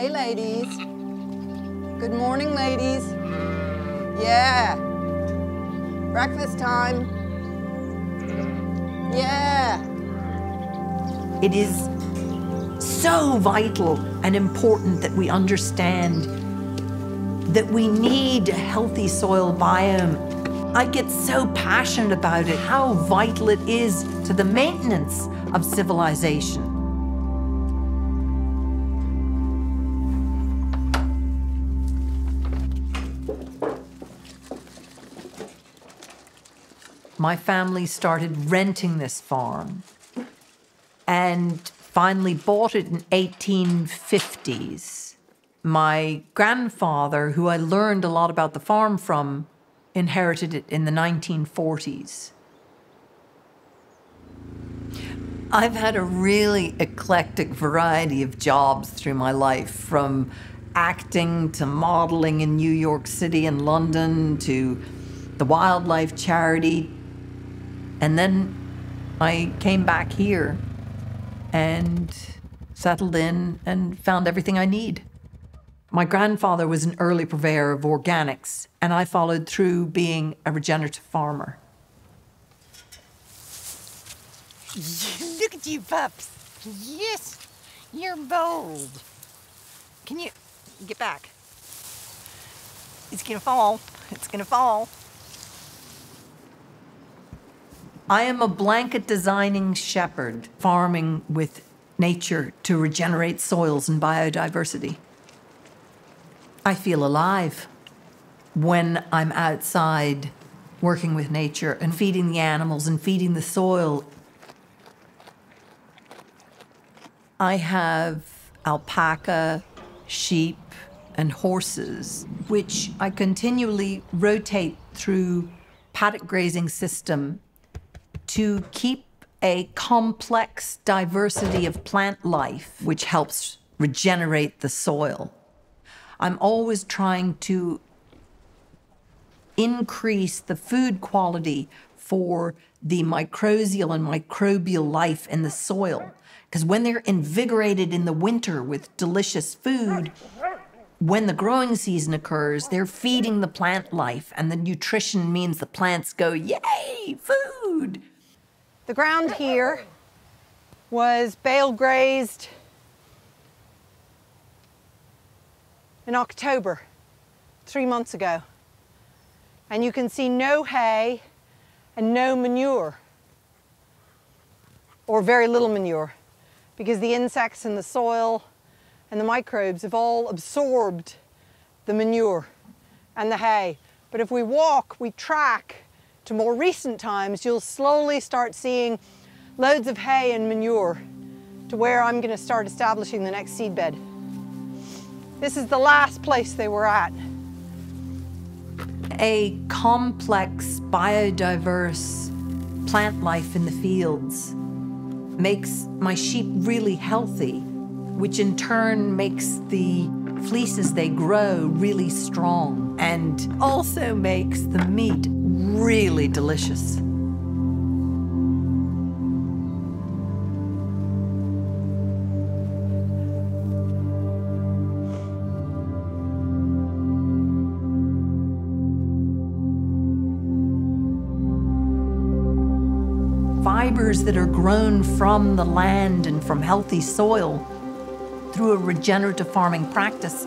Hey, ladies. Good morning, ladies. Yeah. Breakfast time. Yeah. It is so vital and important that we understand that we need a healthy soil biome. I get so passionate about it, how vital it is to the maintenance of civilization. My family started renting this farm and finally bought it in 1850s. My grandfather, who I learned a lot about the farm from, inherited it in the 1940s. I've had a really eclectic variety of jobs through my life, from acting to modeling in New York City and London to the wildlife charity. And then I came back here and settled in and found everything I need. My grandfather was an early purveyor of organics, and I followed through being a regenerative farmer. Look at you, pups. Yes, you're bold. Can you get back? It's gonna fall. It's gonna fall. I am a blanket designing shepherd, farming with nature to regenerate soils and biodiversity. I feel alive when I'm outside working with nature and feeding the animals and feeding the soil. I have alpaca, sheep, and horses, which I continually rotate through paddock grazing system to keep a complex diversity of plant life, which helps regenerate the soil. I'm always trying to increase the food quality for the mycorrhizal and microbial life in the soil. Because when they're invigorated in the winter with delicious food, when the growing season occurs, they're feeding the plant life, and the nutrition means the plants go, Yay, food! The ground here was bale grazed in October, three months ago. And you can see no hay and no manure, or very little manure, because the insects in the soil and the microbes have all absorbed the manure and the hay. But if we walk, we track to more recent times, you'll slowly start seeing loads of hay and manure to where I'm going to start establishing the next seed bed. This is the last place they were at. A complex, biodiverse plant life in the fields makes my sheep really healthy, which in turn makes the fleeces they grow really strong and also makes the meat really delicious. Fibers that are grown from the land and from healthy soil through a regenerative farming practice.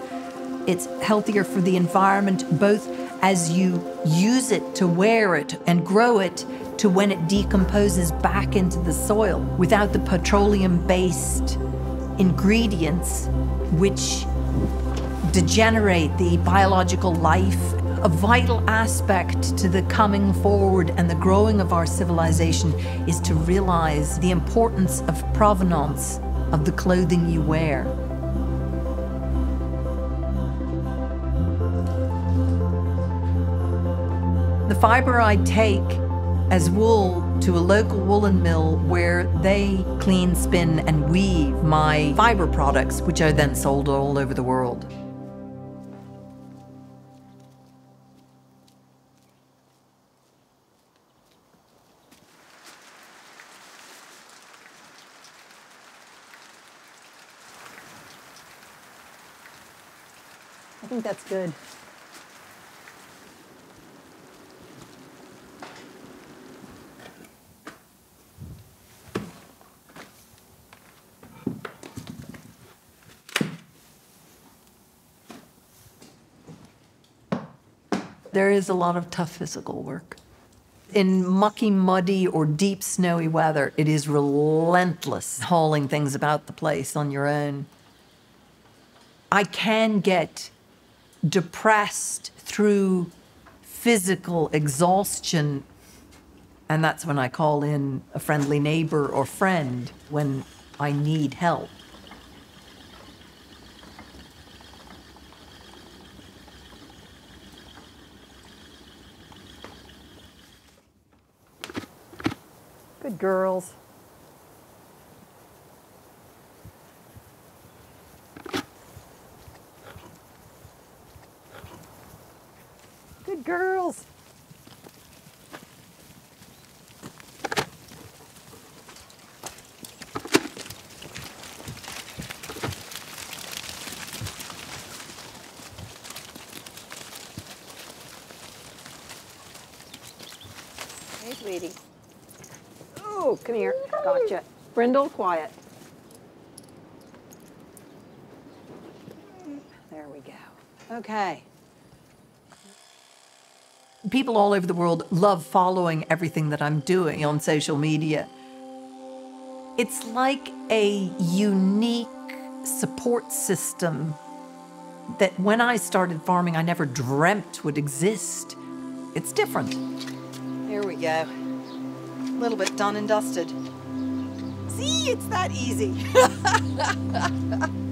It's healthier for the environment, both as you use it to wear it and grow it to when it decomposes back into the soil without the petroleum based ingredients which degenerate the biological life. A vital aspect to the coming forward and the growing of our civilization is to realize the importance of provenance of the clothing you wear. Fiber I take as wool to a local woolen mill where they clean, spin, and weave my fiber products, which are then sold all over the world. I think that's good. There is a lot of tough physical work. In mucky, muddy, or deep snowy weather, it is relentless hauling things about the place on your own. I can get depressed through physical exhaustion, and that's when I call in a friendly neighbor or friend when I need help. Good girls. Good girls. Hey, sweetie. Oh, come here. Gotcha. Brindle, quiet. There we go. Okay. people all over the world love following everything that I'm doing on social media. It's like a unique support system that when I started farming, I never dreamt would exist. It's different. Here we go. A little bit done and dusted. See, it's that easy.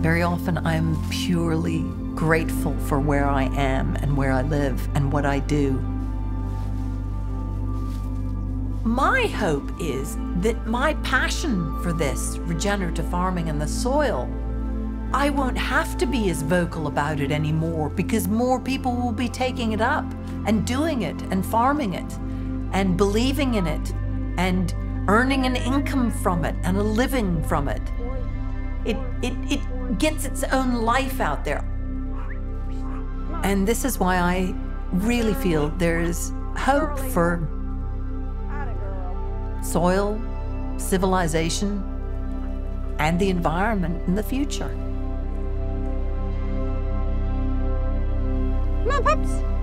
Very often, I'm purely grateful for where I am and where I live and what I do. My hope is that my passion for this, regenerative farming and the soil, I won't have to be as vocal about it anymore because more people will be taking it up and doing it and farming it and believing in it and earning an income from it and a living from it. It, it, it gets its own life out there. And this is why I really feel there's hope for soil, civilization, and the environment in the future. On, pups.